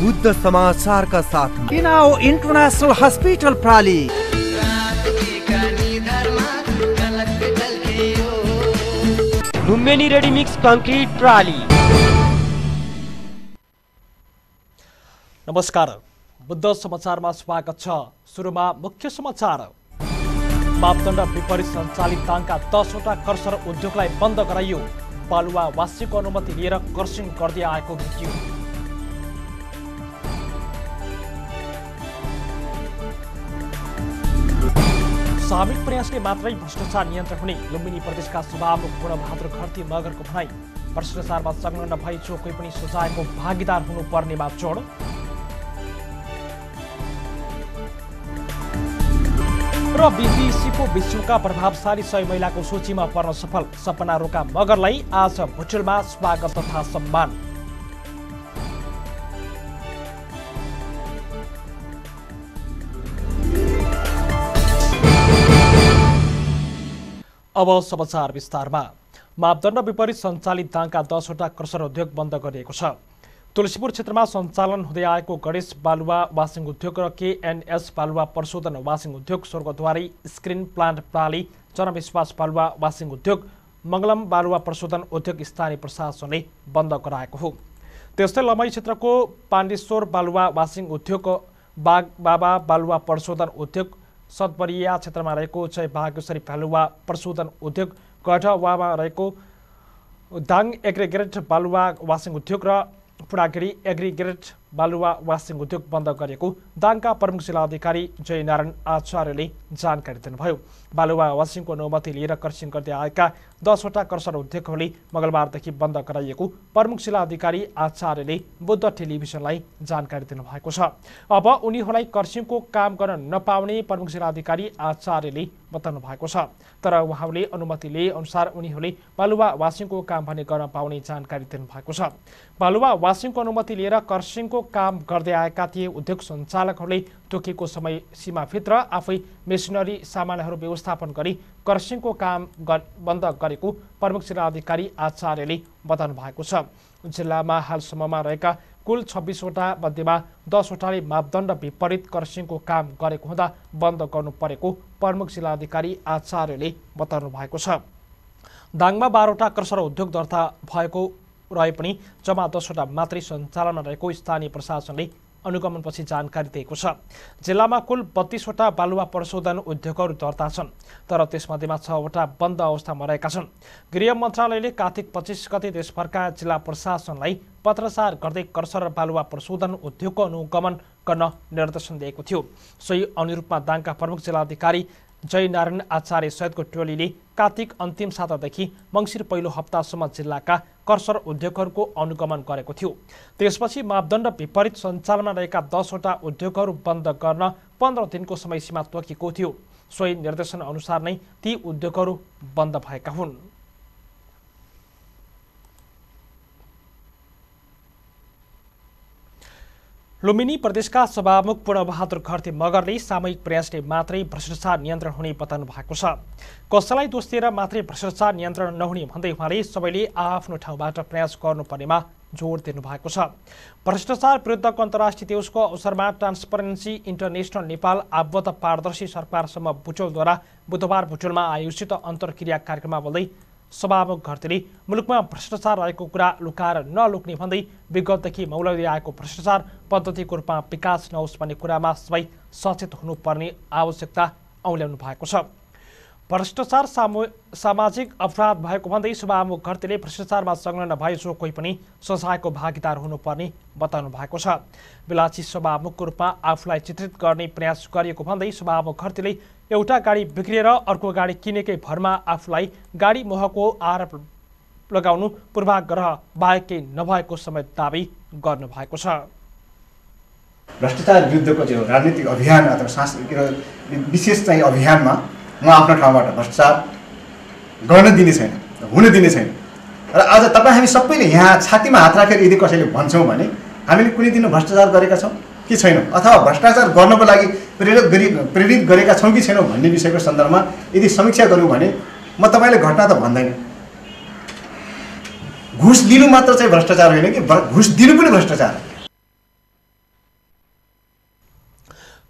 बुद्ध समाचारका साथ Inao international hospital प्राली लुम्बिनी रेडिमिक्स कङ्क्रिट प्राली नमस्कार बुद्ध समाचारमा स्वागत छ। सुरुमा मुख्य समाचार। मापदण्ड विपरीत सञ्चालित ताङका दसवटा कर्सर उद्योगलाई बन्द गराइयो। बालुवा वासीको अनुमति लिएर कर्सिङ गर्दै आएको भेटियो सामूहिक प्रयासले मात्रै भ्रष्टाचार नियन्त्रण हुने लुम्बिनी प्रदेशका सभामुख पूर्णबहादुर घरती मगरको भनाई। भ्रष्टाचारमा संलग्न भई जो कोही पनि सुझाएको भागीदार हुनुपर्नेमा जोड। र बिबिसीको विश्वका प्रभावशाली सय महिलाको सूचीमा पर्न सफल। सपना रोका मगरलाई आज भुटेलमा स्वागत तथा सम्मान। अब समाचार विस्तारमा। मापदण्ड विपरीत सञ्चालित दाङका दसवटा क्रसर उद्योग बन्द गरिएको छ। तुलसीपुर क्षेत्रमा सञ्चालन हुँदै आएको गणेश बालुवा वासिङ उद्योग र केएनएस बालुवा प्रशोधन वासिङ उद्योग स्वर्गद्वारी स्क्रिन प्लान्ट प्राली जनविश्वास बालुवा वासिङ उद्योग मङ्गलम बालुवा प्रशोधन उद्योग स्थानीय प्रशासनले बन्द गराएको हो। त्यस्तै लमाई क्षेत्रको पाण्डेश्वर बालुवा वासिङ उद्योग बाग बाबा बालुवा प्रशोधन उद्योग सतबरिया क्षेत्रमा रहेको जय बागेश्वरी बालुवा प्रशोधन उद्योग गढवामा रहेको दाङ एग्रिगेट बालुवा वासिङ उद्योग र पुडागिरी एग्रिगेट बालुवा वासिङ उद्योग बन्द गरेको दाङका प्रमुख जिल्ला अधिकारी जयनारायण आचार्यले जानकारी दिनुभयो। बालुवा वासिङको अनुमति लिएर कर्सिङ गर्दै आएका दसवटा कर्सर उद्योगहरूले मङ्गलबारदेखि बन्द गराइएको प्रमुख जिल्ला अधिकारी आचार्यले बुद्ध टेलिभिजनलाई जानकारी दिनुभएको छ। अब उनीहरूलाई कर्सिङको काम गर्न नपाउने प्रमुख जिल्ला अधिकारी आचार्यले बताउनु भएको छ। तर उहाँले अनुमति लिए अनुसार उनीहरूले बालुवा वासिङको काम भने गर्न पाउने जानकारी दिनुभएको छ। बालुवा वासिङको अनुमति लिएर कर्सिङको काम गर्दै आएका थिए। उद्योग सञ्चालकहरूले तोकिएको समय सीमाभित्र आफै मेसिनरी सामानहरू व्यवस्थापन गरी कर्सिङको काम बन्द गरेको प्रमुख जिल्ला अधिकारी आचार्यले बताउनु भएको छ। जिल्लामा हालसम्ममा रहेका कुल छब्बिसवटा मध्येमा दसवटाले मापदण्ड विपरीत कर्सिङको काम गरेको हुँदा बन्द गर्नु परेको प्रमुख जिल्ला अधिकारी आचार्यले बताउनु भएको छ। दाङमा बाह्रवटा क्रसर उद्योग दर्ता भएको रहे पनि जम्मा दसवटा मात्रै सञ्चालनमा रहेको स्थानीय प्रशासनले अनुगमनपछि जानकारी दिएको छ। जिल्लामा कुल बत्तीसवटा बालुवा प्रशोधन उद्योगहरू दर्ता छन् तर त्यसमध्येमा छवटा बन्द अवस्थामा रहेका छन्। गृह मन्त्रालयले कार्तिक पच्चिस गते देशभरका जिल्ला प्रशासनलाई पत्रचार गर्दै कर्सर बालुवा प्रशोधन उद्योगको अनुगमन गर्न निर्देशन दिएको थियो। सोही अनुरूपमा दाङका प्रमुख जिल्लाधिकारी जयनारायण आचार्य सहितको टोलीले कार्तिक अन्तिम सातादेखि मङ्सिर पहिलो हप्तासम्म जिल्लाका कर्सर उद्योगहरूको अनुगमन गरेको थियो। त्यसपछि मापदण्ड विपरीत सञ्चालनमा रहेका दसवटा उद्योगहरू बन्द गर्न पन्ध्र दिनको समय सीमा तोकिएको थियो। सोही निर्देशन अनुसार नै ती उद्योगहरू बन्द भएका हुन्। लुम्बिनी प्रदेशका सभामुख पूर्णबहादुर घरती मगरले सामूहिक प्रयासले मात्रै भ्रष्टाचार नियन्त्रण हुने बताउनु भएको छ। कसैलाई दोष दिएर मात्रै भ्रष्टाचार नियन्त्रण नहुने भन्दै उहाँले सबैले आफ्नो ठाउँबाट प्रयास गर्नुपर्नेमा जोड दिनुभएको छ। भ्रष्टाचार विरुद्धको अन्तर्राष्ट्रिय दिवसको अवसरमा ट्रान्सपरेन्सी इन्टरनेसनल नेपाल आबद्ध पारदर्शी सरकारसम्म भुटोलद्वारा बुधबार भुटोलमा आयोजित अन्तर्क्रिया कार्यक्रममा बोल्दै सभामुख घरतीले मुलुकमा भ्रष्टाचार रहेको कुरा लुकाएर नलुक्ने भन्दै विगतदेखि मौलाउँदै आएको भ्रष्टाचार पद्धतिको रूपमा विकास नहोस् भन्ने कुरामा सबै सचेत हुनुपर्ने आवश्यकता औल्याउनु भएको छ। भ्रष्टाचार सामू सामाजिक अपराध भएको भन्दै सभामुख घरतीले भ्रष्टाचारमा संलग्न भए जो कोही पनि सजायको भागीदार हुनुपर्ने बताउनु भएको छ। बेलाची सभामुखको रूपमा आफूलाई चित्रित गर्ने प्रयास गरिएको भन्दै सभामुख घरतीले एउटा गाडी बिग्रिएर अर्को गाडी किनेकै भरमा आफूलाई गाडी मोहको आरोप लगाउनु पूर्वाग्रह बाहेकै नभएको समेत दावी गर्नुभएको छ। भ्रष्टाचार विरुद्धको राजनीतिक अभियान अथवा विशेष चाहिँ अभियानमा म आफ्नो ठाउँबाट भ्रष्टाचार गर्न दिने छैन हुन दिने छैन। र आज तपाईँ हामी सबैले यहाँ छातीमा हात राखेर यदि कसैले भन्छौँ भने हामीले कुनै दिन भ्रष्टाचार गरेका छौँ कि छैनौँ? अथवा भ्रष्टाचार गर्नको लागि प्रेरित गरी प्रेरित गरेका छौँ कि छैनौँ भन्ने विषयको सन्दर्भमा यदि समीक्षा गऱ्यौँ भने म तपाईँले घटना त भन्दैन। घुस लिनु मात्र चाहिँ भ्रष्टाचार होइन कि? घुस दिनु पनि भ्रष्टाचार।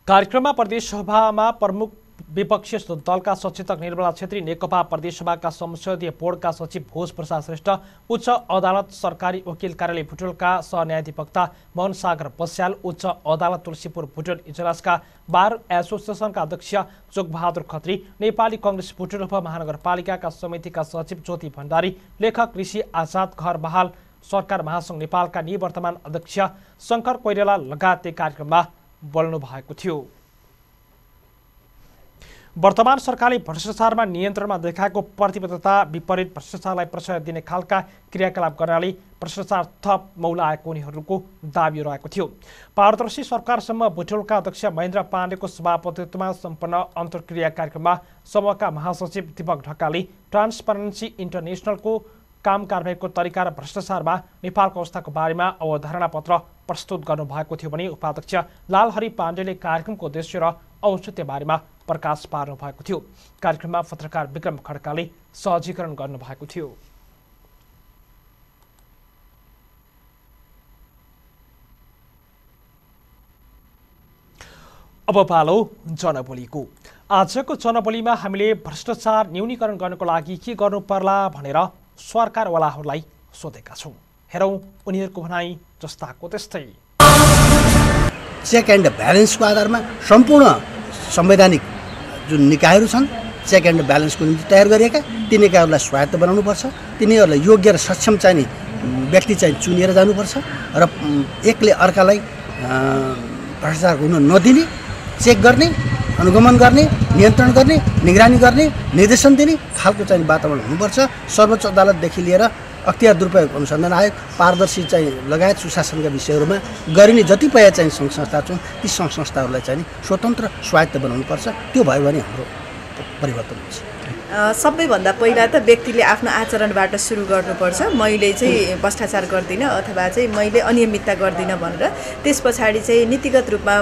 कार्यक्रममा प्रदेशसभामा प्रमुख विपक्षी दलका सचेतक निर्मला छेत्री नेकपा प्रदेशसभाका संसदीय बोर्डका सचिव भोज प्रसाद श्रेष्ठ उच्च अदालत सरकारी वकिल कार्यालय भुटोलका सहन्यायाधिवक्ता मोहन सागर बस्याल उच्च अदालत तुलसीपुर भुटोल इजलासका बार एसोसिएसनका अध्यक्ष जोगबहादुर खत्री नेपाली कङ्ग्रेस भुटोल उपमहानगरपालिकाका समितिका सचिव ज्योति भण्डारी लेखक ऋषि आजाद घर बहाल सरकार महासङ्घ नेपालका निवर्तमान अध्यक्ष शङ्कर कोइराला लगायतले कार्यक्रममा बोल्नु भएको थियो। वर्तमान सरकारले भ्रष्टाचारमा नियन्त्रणमा देखाएको प्रतिबद्धता विपरीत भ्रष्टाचारलाई प्रश्रय दिने खालका क्रियाकलाप गर्नाले भ्रष्टाचार थप मौलाएको उनीहरूको दावी रहेको थियो। पारदर्शी सरकारसम्म भुटोलका अध्यक्ष महेन्द्र पाण्डेको सभापतित्वमा सम्पन्न अन्तर्क्रिया कार्यक्रममा समूहका महासचिव दीपक ढकालले ट्रान्सपरेन्सी इन्टरनेसनलको काम कारबाहीको तरिका र भ्रष्टाचारमा नेपालको अवस्थाको बारेमा अवधारणा पत्र प्रस्तुत गर्नुभएको थियो भने उपाध्यक्ष लालहरि पाण्डेले कार्यक्रमको उद्देश्य र औचित्य बारेमा प्रकाश पार्नु भएको थियो। कार्यक्रममा पत्रकार विक्रम खड्काले सहजीकरण गर्नुभएको थियो। अब पालो जनबोलीको। आजको जनबोलीमा हामीले भ्रष्टाचार न्यूनीकरण गर्नको लागि के गर्नु पर्ला भनेर सरकारवालाहरूलाई सोधेका छौँ। हेरौँ उनीहरूको भनाइ जस्ताको त्यस्तै। चेक एन्ड ब्यालेन्सको आधारमा सम्पूर्ण संवैधानिक जुन निकायहरू छन् चेक एन्ड ब्यालेन्सको निम्ति तयार गरिएका ती निकायहरूलाई स्वायत्त बनाउनुपर्छ। तिनीहरूलाई योग्य र सक्षम चाहिने व्यक्ति चाहिँ चुनिएर जानुपर्छ र एकले अर्कालाई भ्रष्टाचार हुन नदिने चेक गर्ने अनुगमन गर्ने नियन्त्रण गर्ने निगरानी गर्ने निर्देशन दिने खालको चाहिँ वातावरण हुनुपर्छ। सर्वोच्च अदालतदेखि लिएर अख्तियार दुरुपयोग अनुसन्धान आयोग पारदर्शी चाहिँ लगायत सुशासनका विषयहरूमा गरिने जतिपय चाहिँ सङ्घ संस्था छन् ती सङ्घ संस्थाहरूलाई चाहिँ स्वतन्त्र स्वायत्त बनाउनुपर्छ। त्यो भयो भने हाम्रो परिवर्तन हुन्छ। सबैभन्दा पहिला त व्यक्तिले आफ्नो आचरणबाट सुरु गर्नुपर्छ। मैले चाहिँ भ्रष्टाचार गर्दिनँ अथवा चाहिँ मैले अनियमितता गर्दिनँ भनेर। त्यस पछाडि चाहिँ नीतिगत रूपमा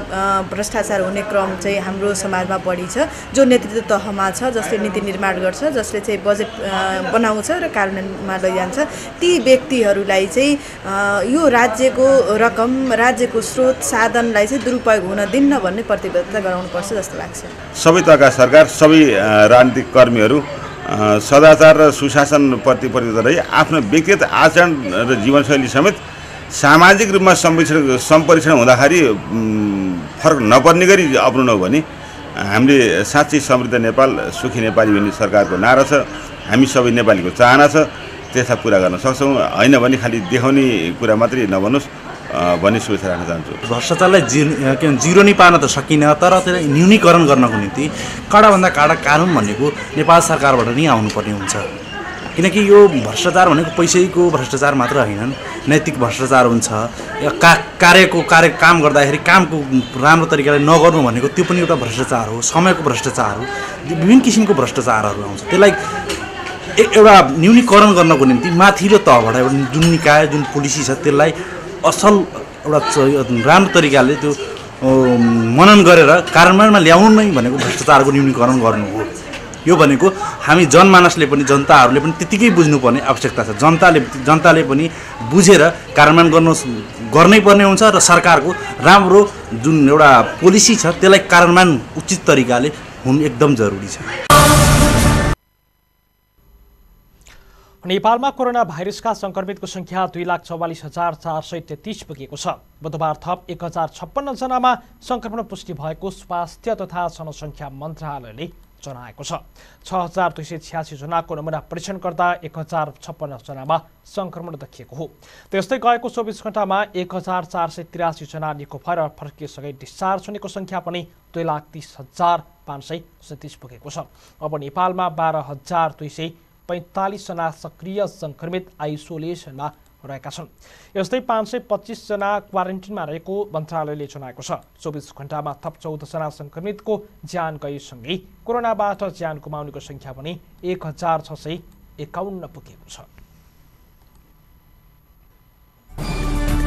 भ्रष्टाचार हुने क्रम चाहिँ हाम्रो समाजमा बढी छ जो नेतृत्व तहमा छ जसले नीति निर्माण गर्छ जसले चाहिँ बजेट बनाउँछ र कार्यान्वयनमा लैजान्छ। ती व्यक्तिहरूलाई चाहिँ यो राज्यको रकम राज्यको स्रोत साधनलाई चाहिँ दुरुपयोग हुन दिन्न भन्ने प्रतिबद्धता गराउनुपर्छ जस्तो लाग्छ। सबै तहका सरकार सबै राजनीतिक कर्मीहरू अ, सदाचार र सुशासनप्रति रही। आफ्नो व्यक्तिगत आचरण र जीवनशैली समेत सामाजिक रूपमा सम्परीक्षण सम्परीक्षण हुँदाखेरि फरक नपर्ने गरी अप्नाउनु भने हामीले साँच्चै समृद्ध नेपाल सुखी नेपाली भन्ने सरकारको नारा छ। हामी सबै नेपालीको चाहना छ। त्यसलाई पुरा गर्न सक्छौँ। होइन भने खालि देखाउने कुरा मात्रै नभन्नुहोस्। अ, भन्ने राख्न चाहन्छु। भ्रष्टाचारलाई जिर के जिरो नै पार्न त सकिनँ तर त्यसलाई न्यूनीकरण गर्नको निम्ति कडाभन्दा कडा कानुन भनेको नेपाल सरकारबाट नै आउनुपर्ने हुन्छ। किनकि यो भ्रष्टाचार भनेको पैसैको भ्रष्टाचार मात्र होइनन् नैतिक भ्रष्टाचार हुन्छ। का कार्यको कार्य काम गर्दाखेरि कामको राम्रो तरिकाले नगर्नु भनेको त्यो पनि एउटा भ्रष्टाचार हो समयको भ्रष्टाचार हो विभिन्न किसिमको भ्रष्टाचारहरू आउँछ। त्यसलाई एउटा न्यूनीकरण गर्नको निम्ति माथिल्लो तहबाट एउटा जुन निकाय जुन पोलिसी छ त्यसलाई असल एउटा राम्रो तरिकाले त्यो मनन गरेर कार्यान्वयनमा ल्याउनु नै भनेको भ्रष्टाचारको न्यूनीकरण गर्नु हो। यो भनेको हामी जनमानसले पनि जनताहरूले पनि त्यत्तिकै बुझ्नुपर्ने आवश्यकता छ। जनताले जनताले पनि बुझेर कार्यान्वयन गर्नु गर्नै पर्ने हुन्छ र सरकारको राम्रो जुन एउटा पोलिसी छ त्यसलाई कार्यान्वयन उचित तरिकाले हुनु एकदम जरुरी छ। नेपालमा कोरोना भाइरसका सङ्क्रमितको सङ्ख्या दुई लाख चौवालिस हजार चार सय तेत्तिस पुगेको छ। बुधबार थप एक हजार छप्पन्नजनामा सङ्क्रमण पुष्टि भएको स्वास्थ्य तथा जनसङ्ख्या मन्त्रालयले जनाएको छ। छ हजार दुई सय छ्यासीजनाको नमुना परीक्षण गर्दा एक हजार छप्पन्नजनामा सङ्क्रमण देखिएको हो। त्यस्तै गएको चौबिस घन्टामा एक हजार चार सय तिरासीजना निको भएर फर्किएसँगै डिस्चार्ज हुनेको सङ्ख्या पनि दुई लाख तिस हजार पाँच सय सैँतिस पुगेको छ। अब नेपालमा बाह्र हजार दुई सय पैँतालिसजना सक्रिय सङ्क्रमित आइसोलेसनमा रहेका छन्। यस्तै पाँच सय पच्चिसजना क्वारेन्टिनमा रहेको मन्त्रालयले जनाएको छ। चौबिस घन्टामा थप चौधजना सङ्क्रमितको ज्यान गएसँगै कोरोनाबाट ज्यान गुमाउनेको संख्या पनि एक हजार छ सय एकाउन्न पुगेको छ।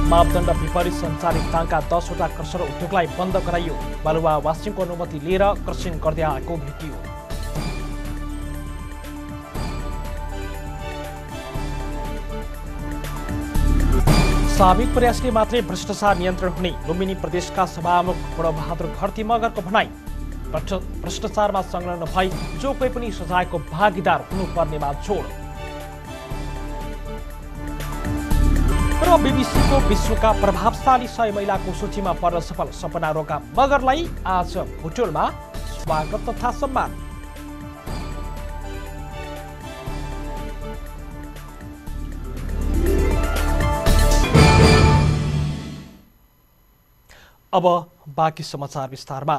मापदण्ड विपरीत सञ्चालित ताङका दसवटा क्रसर उद्योगलाई बन्द गराइयो। बालुवा वासिङको अनुमति लिएर क्रसिङ गर्दै आएको भेटियो साविक प्रयासले मात्रै भ्रष्टाचार नियन्त्रण हुने लुम्बिनी प्रदेशका सभामुख बडबहादुर घरती मगरको भनाई। भ्रष्ट- भ्रष्टाचारमा संलग्न भई जो कोही पनि सजायको भागीदार हुनुपर्नेमा जोड। र बिबिसीको विश्वका प्रभावशाली सय महिलाको सूचीमा पर्न सफल सपना रोका मगरलाई आज भुटोलमा स्वागत तथा सम्मान। अब बाँकी समाचार विस्तारमा।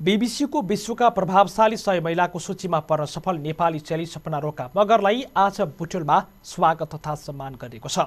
बिबिसीको विश्वका प्रभावशाली सय महिलाको सूचीमा पर्न सफल नेपाली चेली सपना रोका मगरलाई आज बुटुलमा स्वागत तथा सम्मान गरिएको छ।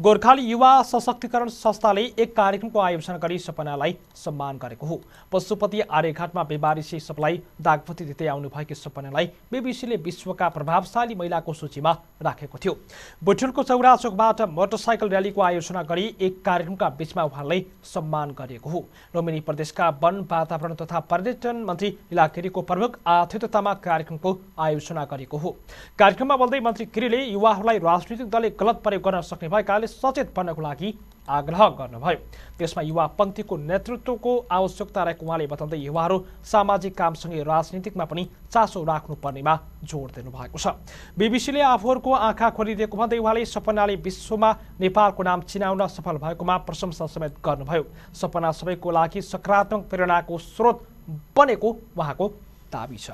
गोर्खाली युवा सशक्तिकरण संस्थाले एक कार्यक्रमको आयोजना गरी सपनालाई सम्मान गरेको हो। पशुपति आर्यघाटमा बेबारिसी सबलाई दागपति दिँदै आउनुभएकी सपनालाई बिबिसीले विश्वका प्रभावशाली महिलाको सूचीमा राखेको थियो। बुटुलको चौरा चोकबाट मोटरसाइकल र्यालीको आयोजना गरी एक कार्यक्रमका बीचमा उहाँलाई सम्मान गरिएको हो। लुम्बिनी प्रदेशका वन वातावरण तथा पर्यटन मन्त्री इला गिरीको प्रमुख आतिथ्यतामा कार्यक्रमको आयोजना गरेको हो। कार्यक्रममा बोल्दै मन्त्री गिरीले युवाहरूलाई राजनीतिक दलले गलत प्रयोग गर्न सक्ने भएकाले सचेत बन्नको लागि आग्रह गर्नुभयो। त्यसमा युवा पङ्क्तिको नेतृत्वको आवश्यकता रहेको उहाँले बताउँदै युवाहरू सामाजिक कामसँगै राजनीतिकमा पनि चासो राख्नुपर्नेमा जोड दिनुभएको छ। बिबिसीले आफूहरूको आँखा खोलिदिएको भन्दै उहाँले सपनाले विश्वमा नेपालको नाम चिनाउन सफल भएकोमा प्रशंसा समेत गर्नुभयो। सपना सबैको लागि सकारात्मक प्रेरणाको स्रोत बनेको उहाँको दावी छ।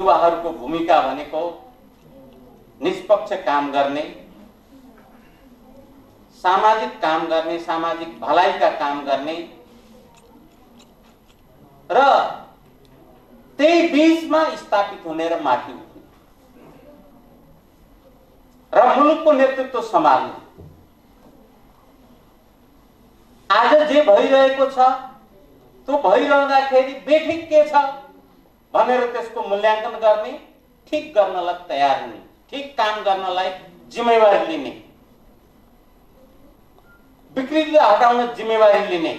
युवाहरूको भूमिका भनेको निष्पक्ष काम गर्ने सामाजिक काम गर्ने सामाजिक भलाइका काम गर्ने र त्यही बिचमा स्थापित हुने र माथि उठ्ने। र मुलुकको नेतृत्व सम्हाल्ने। आज जे भइरहेको छ त्यो भइरहँदाखेरि बेठिक के छ। भनेर त्यसको मूल्याङ्कन गर्ने ठिक गर्नलाई तयार हुने ठिक काम गर्नलाई जिम्मेवारी लिने। विकृतिलाई हटाउन जिम्मेवारी लिने।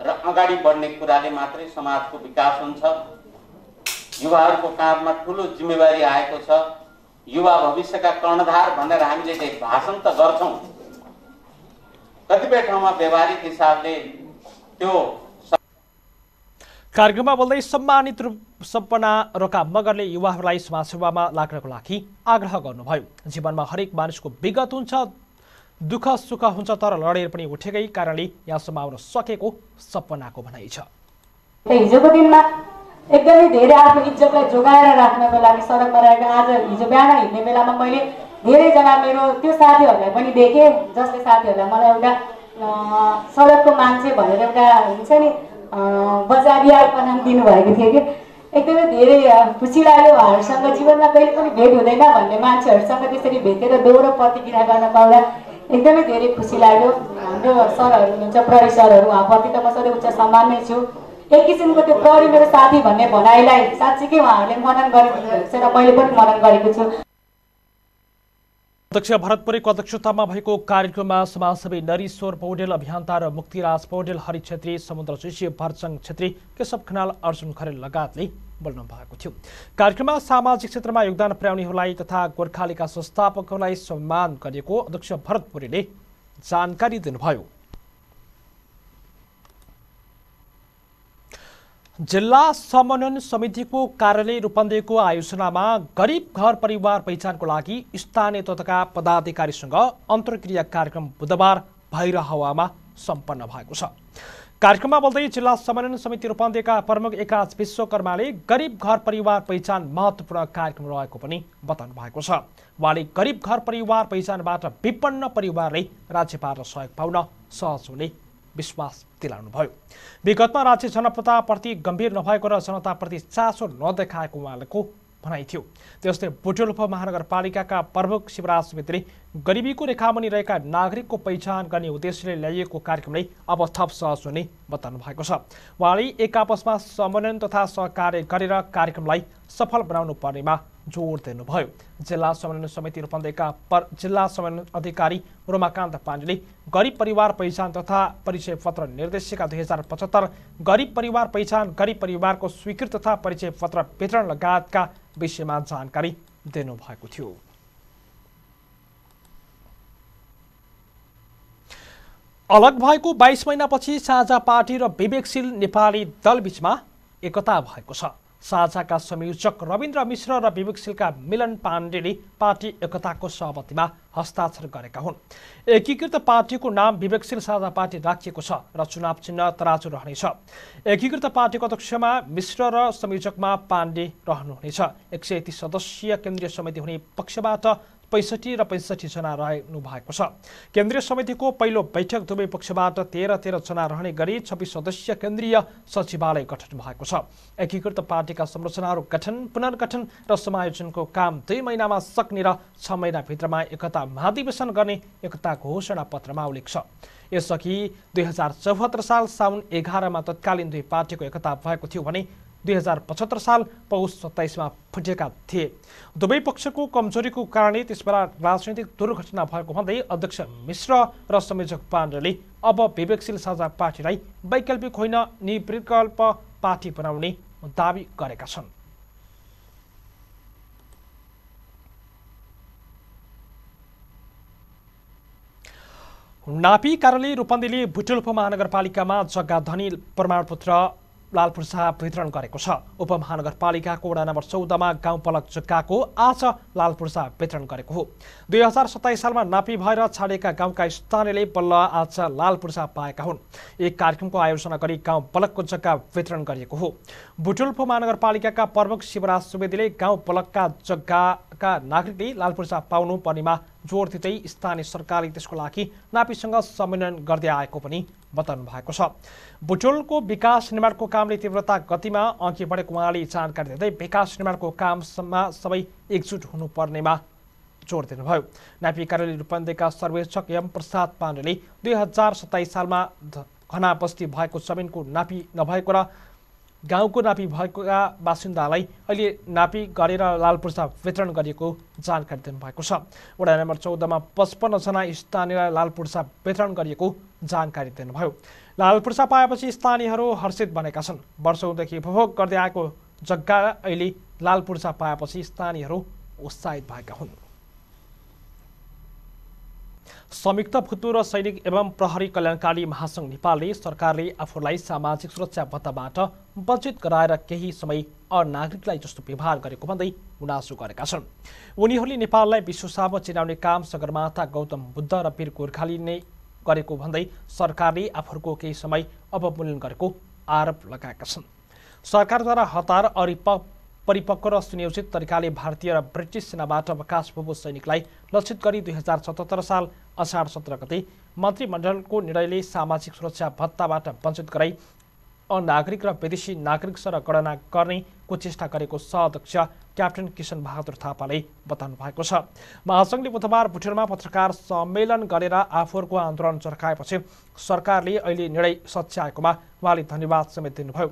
र अगाडि बढ्ने कुराले मात्रै समाजको विकास हुन्छ युवाहरूको काँधमा ठुलो जिम्मेवारी आएको छ। युवा भविष्यका कर्णधार भनेर हामीले भाषण त गर्छौँ कतिपय ठाउँमा व्यवहारिक हिसाबले त्यो कार्यक्रममा बोल्दै सम्मानित रूप सपना रोका मगरले युवाहरूलाई समाजसेवामा लाग्नको लागि आग्रह गर्नुभयो। जीवनमा हरेक मानिसको विगत हुन्छ दुःख सुख हुन्छ तर लडेर पनि उठेकै कारणले यहाँसम्म आउन सकेको सपनाको भनाइ छ। हिजोको दिनमा एकदमै धेरै आफ्नो इज्जतलाई जोगाएर राख्नको लागि सडकमा रहेको आज हिजो बिहान हिँड्ने बेलामा मैले धेरैजना मेरो त्यो साथीहरूलाई पनि देखेँ जसले साथीहरूलाई मलाई एउटा सडकको मान्छे भनेर एउटा हुन्छ नि बजारियापना दिनुभएको थियो कि एकदमै धेरै खुसी लाग्यो उहाँहरूसँग जीवनमा कहिले पनि भेट हुँदैन भन्ने मान्छेहरूसँग त्यसरी भेटेर दोहोरो प्रतिक्रिया गर्न पाउँदा एकदमै धेरै खुसी लाग्यो। हाम्रो सरहरू हुनुहुन्छ प्रहरी सरहरू उहाँप्रति त म सधैँ उच्च सम्मान नै छु। एक किसिमको त्यो प्रहरी मेरो साथी भन्ने भनाइलाई साँच्चीकै उहाँहरूले मनन गरेको छ र मैले पनि मनन गरेको छु। अध्यक्ष भरत परेको अध्यक्षतामा भएको कार्यक्रममा समाजसेवी नरिश्वर पौडेल अभियन्ता र मुक्तिराज पौडेल हरि छेत्री समुद्र जोशी भरचङ छेत्री केशव खनाल अर्जुन खरेल लगायतले बोल्नु भएको थियो। कार्यक्रममा सामाजिक क्षेत्रमा योगदान पुर्याउनेहरूलाई तथा गोर्खालीका संस्थापकहरूलाई सम्मान गरिएको अध्यक्ष भरत जानकारी दिनुभयो। जिल्ला समन्वयन समितिको कार्यालय रूपन्देहीको आयोजनामा गरिब घर परिवार पहिचानको लागि स्थानीय तथाका पदाधिकारीसँग अन्तर्क्रिया कार्यक्रम बुधबार भैर हावामा सम्पन्न भएको छ। कार्यक्रममा बोल्दै जिल्ला समन्वयन समिति रूपन्देहीका प्रमुख एकाज विश्वकर्माले गरिब घर परिवार पहिचान महत्त्वपूर्ण कार्यक्रम रहेको पनि बताउनु भएको छ। उहाँले गरिब घर परिवार पहिचानबाट विपन्न परिवारले राज्यबाट सहयोग पाउन सहज हुने विश्वास दिलाउनुभयो। विगतमा राज्य जनताप्रति गम्भीर नभएको र जनताप्रति चासो नदेखाएको उहाँको भनाइ थियो। त्यस्तै बुटोल उपमहानगरपालिकाका प्रमुख शिवराज सुवेदीले गरिबीको रेखामुनि रहेका नागरिकको पहिचान गर्ने उद्देश्यले ल्याइएको कार्यक्रमले अब थप सहज हुने बताउनु भएको छ। उहाँले एक आपसमा समन्वयन तथा सहकार्य गरेर कार्यक्रमलाई सफल बनाउनु पर्नेमा जोड दिनुभयो जिल्ला समन्वय समिति रूपन्देहीका पर जिल्ला समन्वय अधिकारी रोमाकान्त पाण्डेले गरिब परिवार पहिचान तथा परिचय पत्र निर्देशिका दुई हजार पचहत्तर गरिब परिवार पहिचान गरिब परिवारको स्वीकृत तथा परिचय पत्र वितरण लगायतका विषयमा जानकारी दिनुभएको थियो। अलग भएको बाइस महिनापछि साझा पार्टी र विवेकशील नेपाली दलबीचमा एकता भएको छ। साझाका संयोजक रविन्द्र मिश्र र विवेकशीलका मिलन पाण्डेले पार्टी एकताको सहमतिमा हस्ताक्षर गरेका हुन्। एकीकृत पार्टीको नाम विवेकशील साझा पार्टी राखिएको छ र चुनाव चिन्ह तराजु रहनेछ। एकीकृत पार्टीको अध्यक्षमा मिश्र र संयोजकमा पाण्डे रहनुहुनेछ। एक सय तीस सदस्यीय केन्द्रीय समिति हुने पक्षबाट पैँसठी र पैँसठीजना रहनु भएको छ। केन्द्रीय समितिको पहिलो बैठक दुवै पक्षबाट तेह्र तेह्रजना रहने गरी छब्बिस सदस्यीय केन्द्रीय सचिवालय गठन भएको छ। एकीकृत पार्टीका संरचनाहरू गठन पुनर्गठन र समायोजनको काम दुई महिनामा सक्ने र छ महिनाभित्रमा एकता महाधिवेशन गर्ने एकता घोषणा पत्रमा उल्लेख छ। यसअघि दुई हजार चौहत्तर साल साउन एघारमा तत्कालीन दुई पार्टीको एकता भएको थियो भने दुई हजार पचहत्तर साल पौष सत्ताइसमा फुटेका थिए। दुवै पक्षको कमजोरीको कारणले त्यसबेला राजनैतिक दुर्घटना भएको भन्दै अध्यक्ष मिश्र र संयोजक पाण्डेले अब विवेकशील साझा पार्टीलाई वैकल्पिक होइन निविकल्प पार्टी बनाउने दावी गरेका छन्। नापी कार्यालय रूपन्देली भुटुल्प महानगरपालिकामा जग्गा धनी प्रमाणपत्र लालप्रसाद वितरण गरेको छ। उपमहानगरपालिकाको वडा नम्बर चौधमा गाउँ पलक जग्गाको आज लालप्रसाद वितरण गरेको हो। दुई हजार सत्ताइस सालमा नापी भएर छाडेका गाउँका स्थानीयले बल्ल आज लालपुर्सा पाएका हुन्। एक कार्यक्रमको आयोजना गरी गाउँ पलकको जग्गा वितरण गरिएको हो। बुटुल्फ महानगरपालिकाका प्रमुख शिवराज सुवेदीले गाउँ पलकका जग्गाका नागरिकले लालपुर्सा पाउनु पर्नेमा जोड दिँदै स्थानीय सरकारले त्यसको लागि नापीसँग समन्वयन गर्दै आएको पनि बताउनु भएको छ। बुटोलको विकास निर्माणको कामले तीव्रता गतिमा अघि बढेको उहाँले जानकारी दिँदै विकास निर्माणको काममा सबै एकजुट हुनुपर्नेमा जोड दिनुभयो। नापी कार्यालय रूपन्देहीका सर्वेक्षक एम. प्रसाद पाण्डेले दुई हजार सत्ताइस सालमा घना बस्ती भएको जमिनको नापी नभएको र गाउँको नापी भएका बासिन्दालाई अहिले नापी गरेर लाल प्रस्ताव वितरण गरिएको जानकारी दिनुभएको छ। वडा नम्बर चौधमा पचपन्नजना स्थानीयलाई लाल प्रस्ताव वितरण गरिएको जानकारी दिनुभयो। लाल प्रस्ताव पाएपछि स्थानीयहरू हर्षित बनेका छन्। वर्षौँदेखि उपभोग गर्दै आएको जग्गा अहिले लाल प्रस्ताव पाएपछि स्थानीयहरू उत्साहित भएका हुन्। संयुक्त भूतपूर्व सैनिक एवं प्रहरी कल्याणकारी महासङ्घ नेपालले सरकारले आफूलाई सामाजिक सुरक्षा भत्ताबाट वञ्चित गराएर केही समय अनागरिकलाई जस्तो व्यवहार गरेको भन्दै गुनासो गरेका छन्। उनीहरूले नेपाललाई विश्वसाब चिनाउने काम सगरमाथा गौतम बुद्ध र वीर गोर्खाली नै गरेको भन्दै सरकारले आफूहरूको केही समय अवमूल्यन गरेको आरोप लगाएका छन्। सरकारद्वारा हतार परिपक्व र सुनियोजित तरिकाले भारतीय र ब्रिटिस सेनाबाट अवकाश भूभू सैनिकलाई लक्षित गरी दुई हजार सतहत्तर साल असार सत्र गते मन्त्रीमण्डलको निर्णयले सामाजिक सुरक्षा भत्ताबाट वञ्चित गराई अनागरिक र विदेशी नागरिक सर गणना गर्नेको चेष्टा गरेको सहअध्यक्ष क्याप्टेन किसन बहादुर थापाले बताउनु भएको छ। महासङ्घले बुधबार भुटेलमा पत्रकार सम्मेलन गरेर आफूहरूको आन्दोलन चर्काएपछि सरकारले अहिले निर्णय सच्याएकोमा उहाँले धन्यवाद समेत दिनुभयो।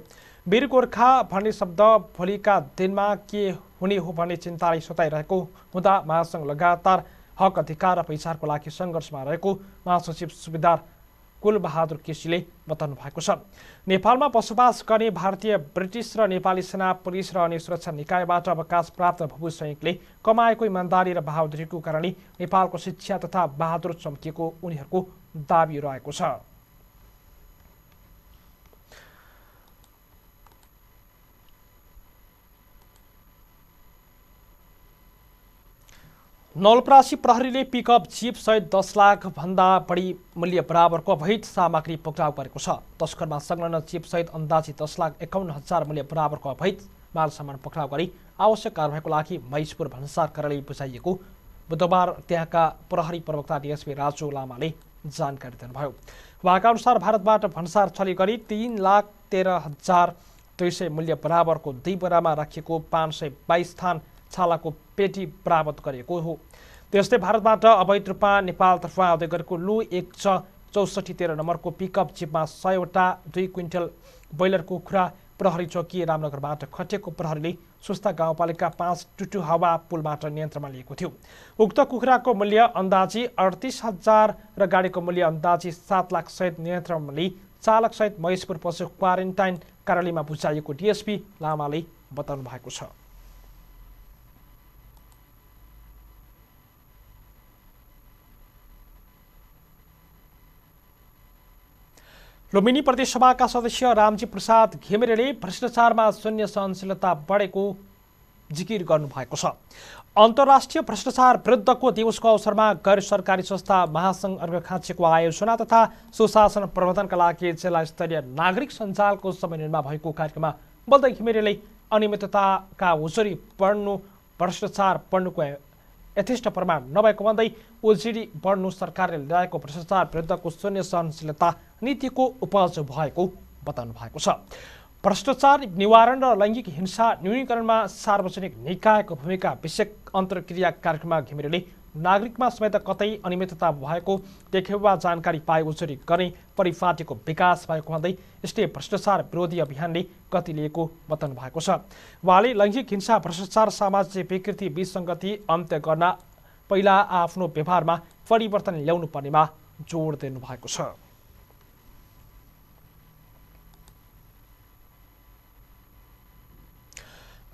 वीर गोर्खा भन्ने शब्द भोलिका दिनमा के हुने हो भन्ने चिन्ताले सताइरहेको हुँदा महासङ्घ लगातार हक अधिकार र पहिचारको लागि सङ्घर्षमा रहेको महासचिव सुबेदार कुलबहादुर केसीले बताउनु भएको छ। नेपालमा बसोबास गर्ने भारतीय ब्रिटिस र नेपाली सेना पुलिस र अन्य सुरक्षा निकायबाट अवकाश प्राप्त भूभू सैनिकले कमाएको इमान्दारी र बहादुरीको कारणले नेपालको शिक्षा तथा बहादुर चम्किएको उनीहरूको दावी रहेको छ। नवलपरासी प्रहरीले पिकअप सहित दस लाखभन्दा बढी मूल्य बराबरको अवैध सामग्री पक्राउ गरेको छ। तस्करमा संलग्न सहित अन्दाजी दस लाख एकाउन्न हजार मूल्य बराबरको अवैध माल सामान पक्राउ गरी आवश्यक कारवाहीको लागि महेशपुर भन्सार कार्यालय बुझाइएको बुधबार त्यहाँका प्रहरी प्रवक्ता डिएसपी राजु लामाले जानकारी दिनुभयो। उहाँका अनुसार भारतबाट भन्सार छली गरी तिन लाख तेह्र हजार दुई सय मूल्य बराबरको दुई बोरामा राखिएको पाँच सय बाइस थान छालाको पेटी बरामद गरेको हो। त्यस्तै भारतबाट अवैध रूपमा नेपालतर्फ आउँदै गरेको लु एक छ चौसठी तेह्र नम्बरको पिकअप जिपमा सयवटा दुई क्विन्टल ब्रोइलर कुखुरा प्रहरी चौकी रामनगरबाट खटेको प्रहरीले सुस्ता गाउँपालिका पाँच टुटु हावा पुलबाट नियन्त्रणमा लिएको थियो। उक्त कुखुराको मूल्य अन्दाजी अडतिस हजार र गाडीको मूल्य अन्दाजी सात लाख सहित नियन्त्रणमा लिई चालकसहित महेशपुर पशु क्वारेन्टाइन कार्यालयमा बुझाइएको डिएसपी लामाले बताउनु भएको छ। लुम्बिनी प्रदेशसभाका सदस्य रामजी प्रसाद घिमिरेले भ्रष्टाचारमा शून्य सहनशीलता बढेको जिकिर गर्नुभएको छ। अन्तर्राष्ट्रिय भ्रष्टाचार विरुद्धको दिवसको अवसरमा गैर सरकारी संस्था महासङ्घ अर्घखाँचेको आयोजना तथा सुशासन प्रवर्धनका लागि जिल्ला स्तरीय नागरिक सञ्जालको समन्वयमा भएको कार्यक्रममा बोल्दै घिमिरेले अनियमितताका उजुरी बढ्नु भ्रष्टाचार बढ्नुको यथेष्ट प्रमाण नभएको भन्दै ओजिडी बढ्नु सरकारले ल्याएको भ्रष्टाचार विरुद्धको शून्य सहनशीलता नीतिको उपज भएको बताउनु भएको छ। भ्रष्टाचार निवारण र लैङ्गिक हिंसा न्यूनीकरणमा सार्वजनिक निकायको भूमिका विषयक अन्तर्क्रिया कार्यक्रममा घिमिरेले नागरिकमा समेत कतै अनियमितता भएको देखेवा जानकारी पाए उजुरी गर्ने परिपाटीको विकास भएको भन्दै यसले भ्रष्टाचार विरोधी अभियानले गति लिएको बताउनु भएको छ। उहाँले लैङ्गिक हिंसा भ्रष्टाचार सामाजिक विकृति विसङ्गति अन्त्य गर्न पहिला आफ्नो व्यवहारमा परिवर्तन ल्याउनु पर्नेमा जोड दिनु भएको छ।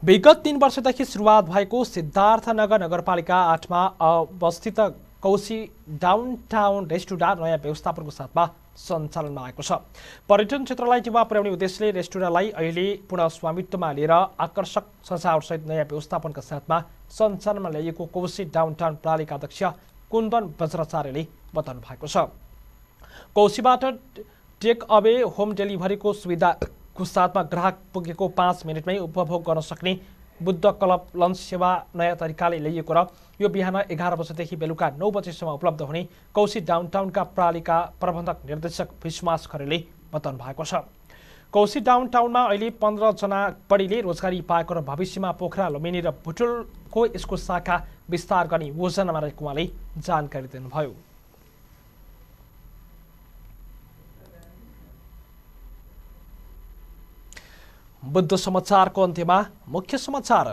विगत तीन वर्षदेखि सुरुवात भएको सिद्धार्थनगर नगरपालिका आठमा अवस्थित कौशी डाउन टाउन रेस्टुरेन्ट नयाँ व्यवस्थापनको साथमा सञ्चालनमा आएको छ। पर्यटन क्षेत्रलाई टेवा पुर्याउने उद्देश्यले रेस्टुरेन्टलाई अहिले पुनः स्वामित्वमा लिएर आकर्षक सजावटसहित नयाँ व्यवस्थापनका साथमा सञ्चालनमा ल्याइएको कौशी डाउन टाउन प्रणालीका अध्यक्ष कुन्दन वज्राचार्यले बताउनु भएको छ। कौशीबाट टेक अवे होम डेलिभरीको सुविधा साथमा ग्राहक पुगेको पाँच मिनटमै उपभोग गर्न सक्ने बुद्ध क्लब लन्च सेवा नयाँ तरिकाले ल्याइएको र यो बिहान एघार बजेदेखि बेलुका नौ बजेसम्म उपलब्ध हुने कौशी डाउनटाउनका प्रणालीका प्रबन्धक निर्देशक विश्वास खरेलले बताउनु भएको छ। कौशी डाउनटाउनमा अहिले पन्ध्रजना बढीले रोजगारी पाएको र भविष्यमा पोखरा लुम्बिनी र भुटुलको यसको शाखा विस्तार गर्ने योजनामा रहेको उहाँले जानकारी दिनुभयो। बुद्ध समाचारको अन्त्यमा मुख्य समाचार।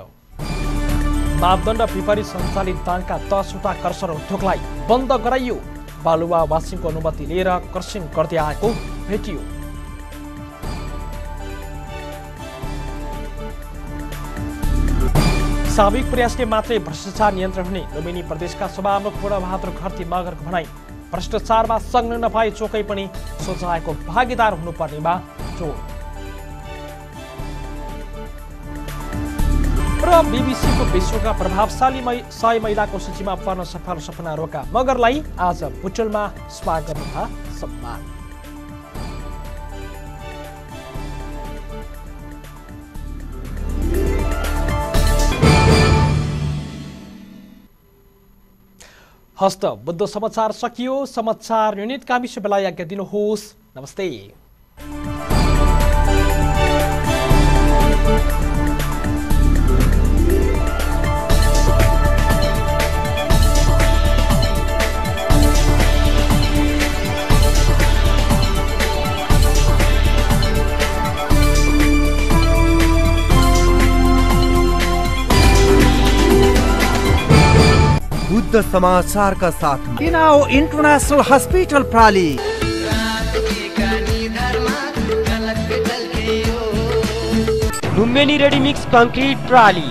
मापदण्ड विपरीत सञ्चालित दाङका दसवटा कर्सर उद्योगलाई बन्द गराइयो। बालुवा वासिङको अनुमति लिएर क्रसिङ गर्दै आएको भेटियो। सामूहिक प्रयासले मात्रै भ्रष्टाचार नियन्त्रण हुने लुम्बिनी प्रदेशका सभामुख पूर्णबहादुर घरती मगरको भनाई भ्रष्टाचारमा संलग्न नभए चोकै पनि सोचाएको भागीदार हुनुपर्नेमा जोड। र बिबिसीको विश्वका प्रभावशाली सय महिलाको सूचीमा पर्न सफल सपना रोका मगरलाई आज बुटलमा स्वागत तथा सम्मान। हस्त बुद्ध समाचार सकियो समाचार युनिट कामिस बेला आज्ञा दिनुहोस्। नमस्ते। बुद्ध समाचारका साथ इनाओ इन्टरनेसनल हस्पिटल प्राली लुम्बिनी रेडी मिक्स कङ्क्रिट प्राली